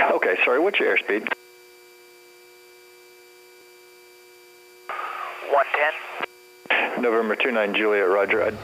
Okay, sorry, what's your airspeed? 110. November 29 Juliet, roger. I'd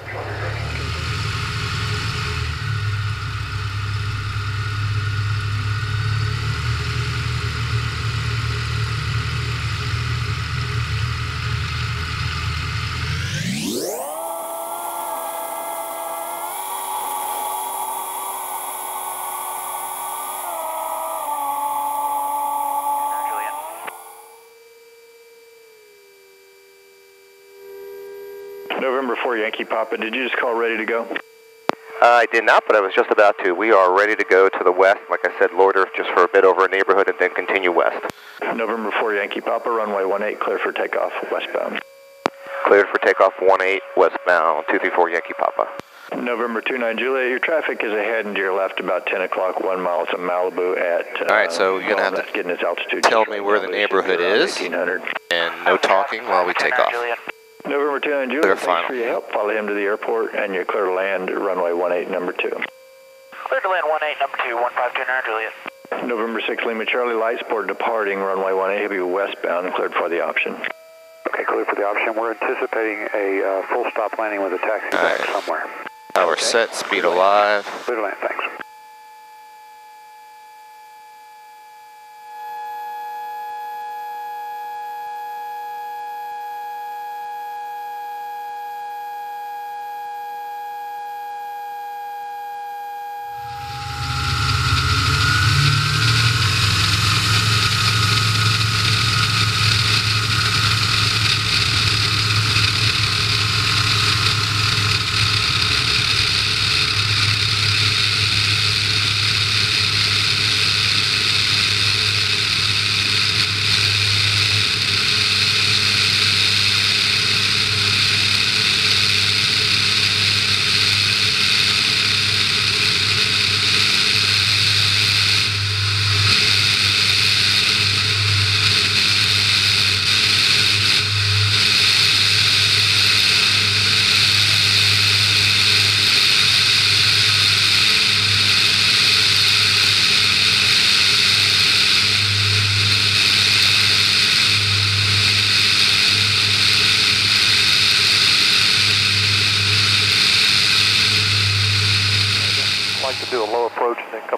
November 4 Yankee Papa, did you just call ready to go? Uh, I did not, but I was just about to. We are ready to go to the west. Like I said, loiter just for a bit over a neighborhood and then continue west. November 4 Yankee Papa, runway 18, clear for takeoff, westbound. Cleared for takeoff 18 westbound 234 Yankee Papa. November 29 Juliet, your traffic is ahead and to your left about 10 o'clock, one mile to Malibu at. Uh, All right, so you're gonna have to that's getting its altitude. tell me where the but it should be neighborhood is. 1800. And no talking while we take 29 off. Juliet. November 29 Juliet, Clear thanks final. for your help. Follow him to the airport and you're clear to land runway 18, number 2. Clear to land 18, number 2, 1529 Juliet. November 6 Lima Charlie Lightsport departing runway 18, he'll be westbound, cleared for the option. Okay, clear for the option. We're anticipating a uh, full stop landing with a taxi back Alright. somewhere. Power set, speed alive. Clear to land, thanks.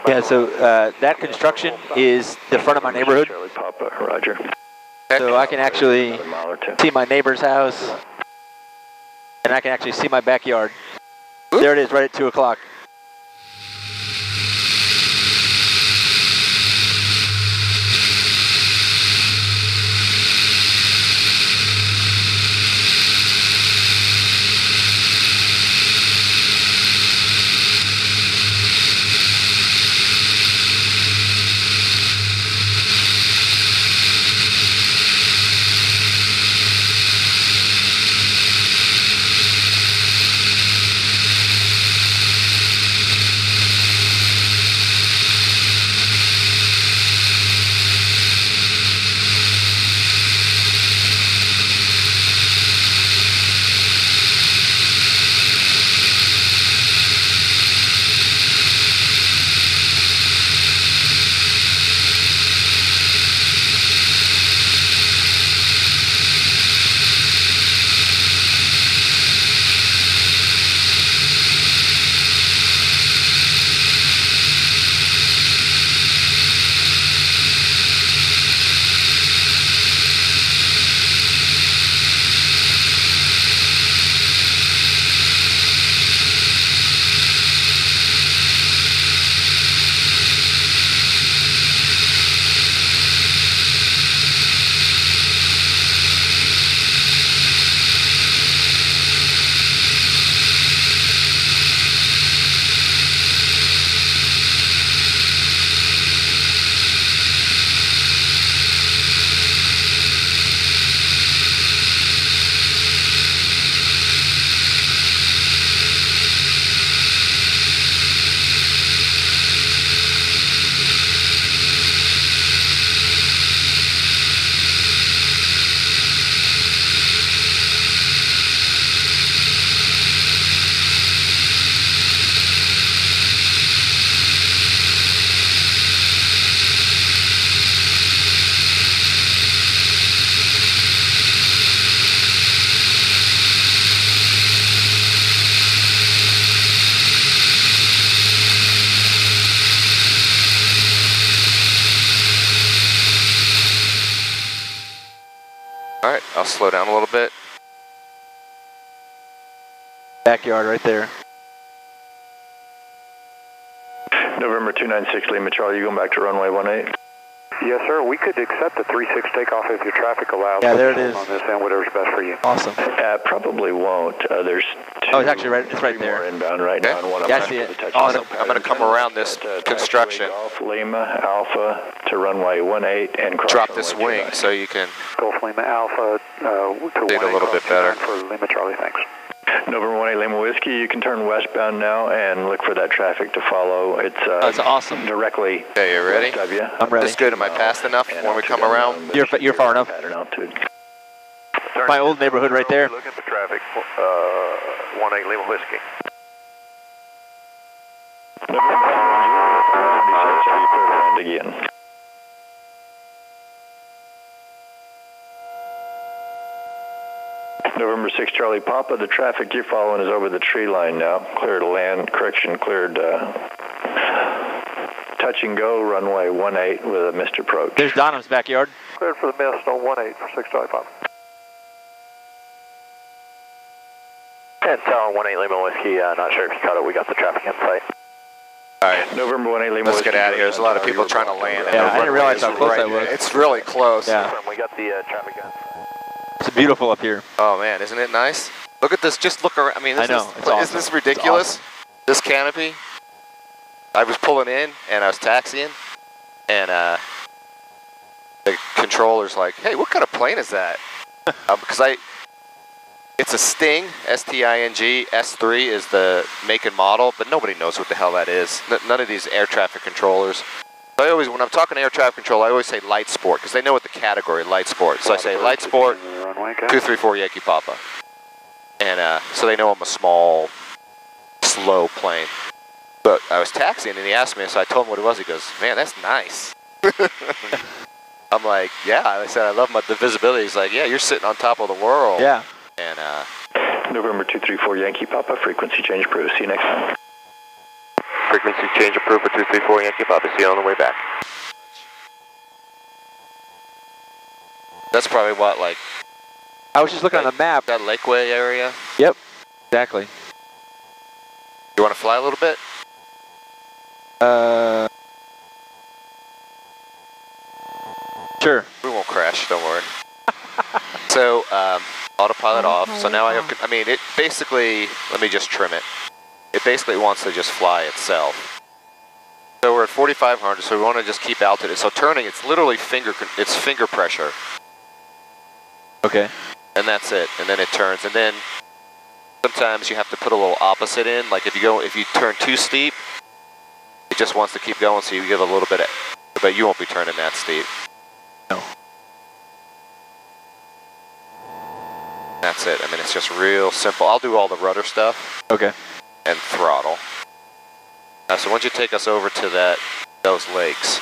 Yeah, so uh, that construction is the front of my neighborhood, Papa, roger. so I can actually Another mile or two. see my neighbor's house, and I can actually see my backyard. There it is, right at 2 o'clock. I'll slow down a little bit. Backyard right there. November 296 Lima Charlie, you going back to runway 18? Yes, sir. We could accept a 3-6 takeoff if your traffic allows. Yeah, there it is. On this end, whatever's best for you. Awesome. Uh, probably won't. Uh, there's two, Oh, it's actually right- it's right three more there. inbound right Okay. now. And one of Yeah, I see it. Awesome. I'm gonna come around this But, uh, construction. Golf Lima Alpha to runway 18 and cross Drop this wing so you can. Golf Lima Alpha uh, to See it a little bit better. For Lima Charlie, thanks. November 18 Lima Whiskey, you can turn westbound now and look for that traffic to follow. It's uh, That's awesome. directly Okay, you ready? west of you. I'm ready. This good. Am I fast enough And when we come around? You're- should you're be far around enough. pattern altitude. My old neighborhood right there. Look at the traffic. Uh, 1-8 Lima Whiskey. November 1 so you clear to land again. November 6 Charlie Papa, the traffic you're following is over the tree line now. Clear to land, correction, cleared uh, touch and go, runway 18 with a missed approach. There's Donham's backyard. Cleared for the missed on 1-8 for 6 Charlie Papa. And Tower 18 Lima Whiskey, uh, not sure if you caught it, we got the traffic in sight. All right, November 18 Lima let's get out of here. There's a lot of people trying to land. Yeah, I didn't realize how close right- I was. It's really close. Yeah. We got the uh, traffic gun. Beautiful up here. Oh man, isn't it nice? Look at this. Just look around. I mean, this I know, is, it's isn't awesome. this ridiculous? It's This canopy. I was pulling in and I was taxiing, and uh, the controller's like, "Hey, what kind of plane is that?" um, because I, it's a Sting, S-T-I-N-G. S3 is the make and model, but nobody knows what the hell that is. N- none of these air traffic controllers. So I always, when I'm talking air traffic control, I always say light sport because they know what the category light sport. So I say light sport, Runway, okay. two three four Yankee Papa, and uh, so they know I'm a small, slow plane. But I was taxiing and he asked me, so I told him what it was. He goes, "Man, that's nice." I'm like, "Yeah." I said, "I love my the visibility." He's like, "Yeah, you're sitting on top of the world." Yeah. And uh, November 234 Yankee Papa, frequency change approved. See you next time. Frequency change approved for 234 Yankee Papa. See you on the way back. that's probably what like I was just looking on the map. that Lakeway area. Yep. Exactly. You want to fly a little bit? Uh. Sure. We won't crash. Don't worry. so um, autopilot off. So now I have. I mean, it basically. Let me just trim it. It basically wants to just fly itself. So we're at 4,500. So we want to just keep altitude. So turning, it's literally finger. It's finger pressure, Okay. And that's it. And then it turns, and then sometimes you have to put a little opposite in. Like if you go, if you turn too steep, it just wants to keep going. So you give a little bit, of, but you won't be turning that steep. No. That's it. I mean, it's just real simple. I'll do all the rudder stuff Okay. and throttle. Uh, so once you take us over to that those lakes,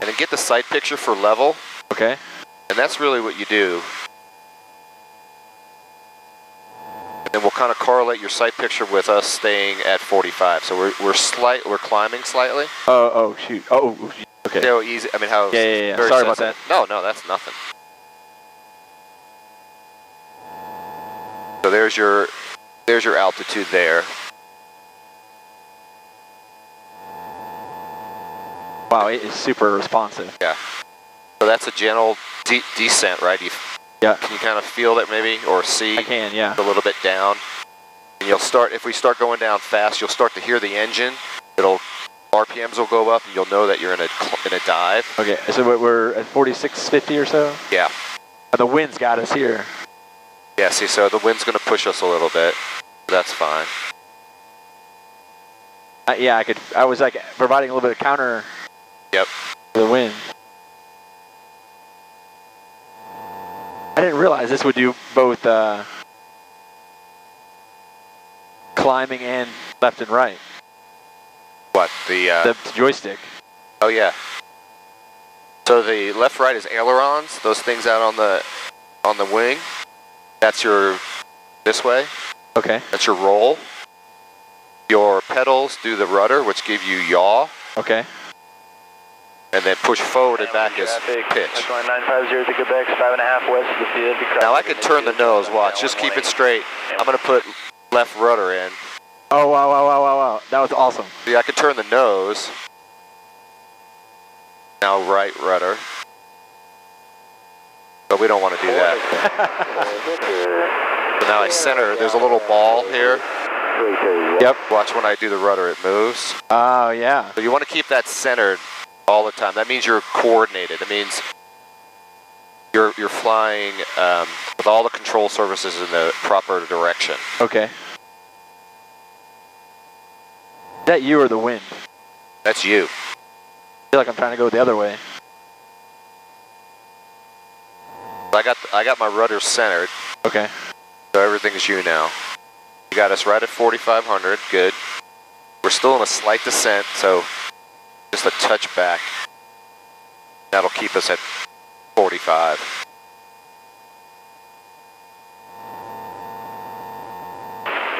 and then get the sight picture for level, Okay. And that's really what you do. And then we'll kind of correlate your sight picture with us staying at 45. So we're we're slight we're climbing slightly. Oh. Oh. Shoot. Oh. oh. Okay. So easy. I mean, how Yeah, yeah, yeah. very Sorry about sensitive. No, no, that's nothing. So there's your there's your altitude there. Wow. It is super responsive. So that's a gentle de- descent, right? You, Yeah. Can you kind of feel that maybe, or see I can. Yeah. a little bit down? And you'll start if we start going down fast, you'll start to hear the engine. It'll RPMs will go up, and you'll know that you're in a in a dive. Okay. So we're- we're at 4650 or so. Yeah. The wind's got us here. Yeah. See, so the wind's going to push us a little bit. That's fine. Uh, yeah. I could. I was like providing a little bit of counter. Yep. The wind. I didn't realize this would do both uh, climbing and left and right. What the? Uh, The joystick. Oh yeah. So the left right is ailerons, those things out on the on the wing. That's your this way. Okay. That's your roll. Your pedals do the rudder, which give you yaw, Okay. And then push forward and back as pitch. Going 950 to Quebec, five and a half west of the field. Now I can turn the nose, watch, just keep it straight. I'm gonna put left rudder in. Oh, wow, wow, wow, wow, wow. That was awesome. See, I can turn the nose. Now right rudder. But we don't want to do that. so now I center, there's a little ball here. Yep. Watch when I do the rudder, it moves. Oh, yeah. So you want to keep that centered all the time. That means you're coordinated. It means you're, you're flying um, with all the control surfaces in the proper direction. Okay. Is that you or the wind? That's you. I feel like I'm trying to go the other way. I got I got my rudder centered, Okay. so everything's you now. You got us right at 4,500. Good. We're still in a slight descent, so just a touch back. That'll keep us at 45.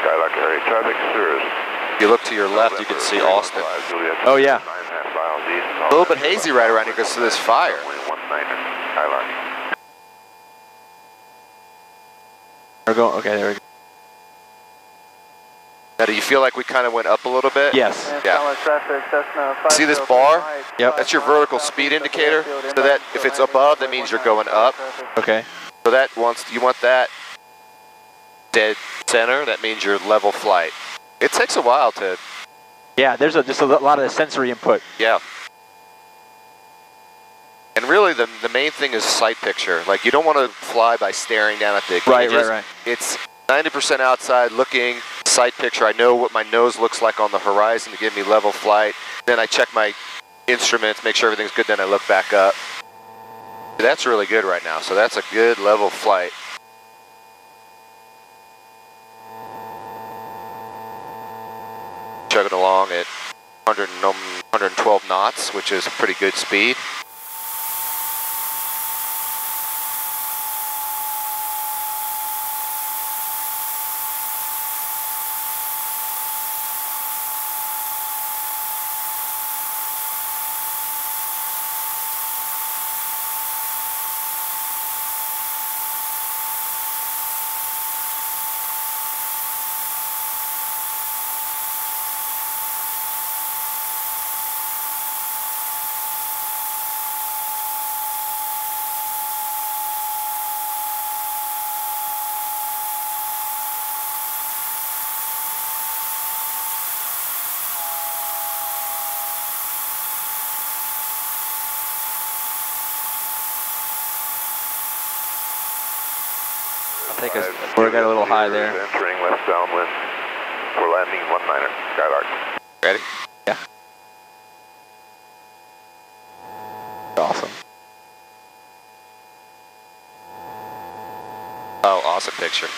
Skylark area traffic service. If you look to your left, you can see Austin. Oh, yeah. A little bit hazy right around here because of this fire. We're going. Okay, there we go. Now, do you feel like we kind of went up a little bit? Yes. Yeah. Traffic, Cessna See this bar? Yep. That's your vertical speed indicator. So that if it's above, that means you're going up. Okay. So that wants you want that dead center. That means you're level flight. It takes a while to Yeah, there's a, just a lot of sensory input. yeah. And really, the the main thing is sight picture. Like you don't want to fly by staring down at the Right, gauges. right, right. It's 90% outside looking sight picture. I know what my nose looks like on the horizon to give me level flight. Then I check my instruments, make sure everything's good. Then I look back up. That's really good right now. So that's a good level flight. Chugging along at 100, um, 112 knots, which is pretty good speed. Take us. We got a little high there. Entering west downwind. We're landing one niner, Skylark. Ready? Yeah. Awesome. Oh, awesome picture.